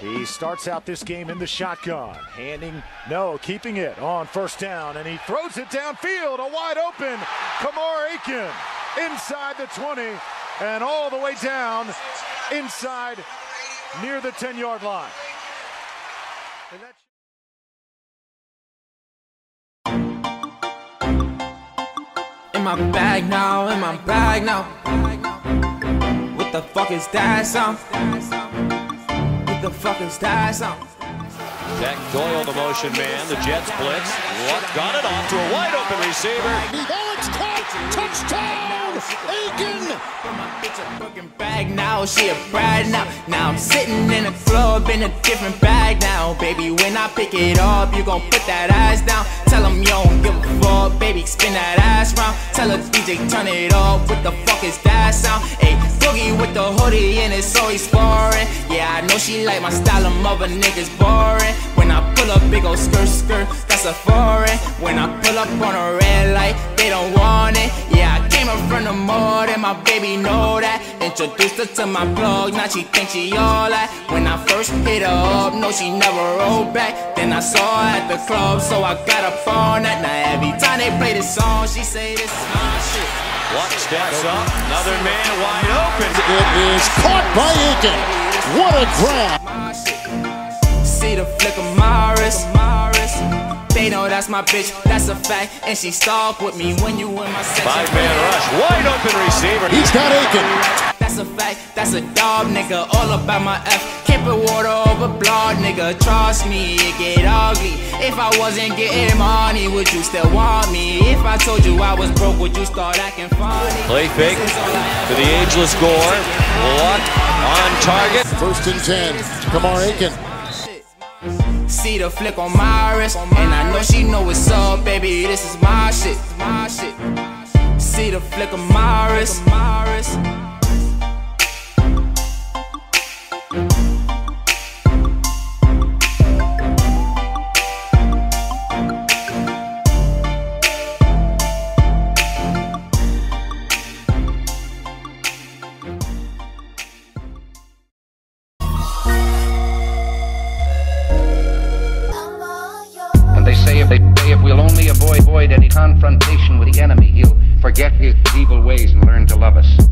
He starts out this game in the shotgun, handing, no, keeping it on first down, and he throws it downfield, a wide open Kamar Aiken inside the 20 and all the way down inside near the 10 yard line. In my bag now, in my bag now. What the fuck is that sound? What the fuck is that sound? Jack Doyle, the motion man, the Jets blitz. Luck got it off to a wide open receiver. Oh, it's caught! Touchdown! Aiken! Bag now, she a bride now. Now I'm sitting in a club in a different bag now. Baby, when I pick it up, you gon' put that ass down. Tell him you don't give a fuck, baby, spin that ass round. Tell her DJ, turn it up. What the fuck is that sound? Ayy, boogie with the hoodie and it's always foreign. Yeah, I know she like my style, of mother niggas boring. When I pull up, big old skirt, skirt, that's a foreign. When I pull up on a red light, they don't want it. Yeah, I came up from the mud and my baby know that. Introduced her to my plug, now she think she all that. When I first hit her up, no, she never rolled back. Then I saw her at the club, so I got up on that. Now every time they play this song, she say this is my shit. Luck steps up, another man wide open. It is caught by Aiken. What a grab! See the flick of my wrist. They know that's my bitch, that's a fact. And she stalk with me when you in my section. Five man rush, wide open receiver. He's got Aiken. That's a fact, that's a dog nigga. All about my F. Can't put water over blood, nigga. Trust me, it get ugly. If I wasn't getting money, would you still want me? If I told you I was broke, would you start acting funny? Play fake This is all I to the ageless Gore. Luck on target. First and 10. Kamar Aiken. See the flick on my wrist, and I know she know what's up, baby. This is my shit, my shit. See the flick of my wrist, avoid, any confrontation with the enemy, he'll forget his evil ways and learn to love us.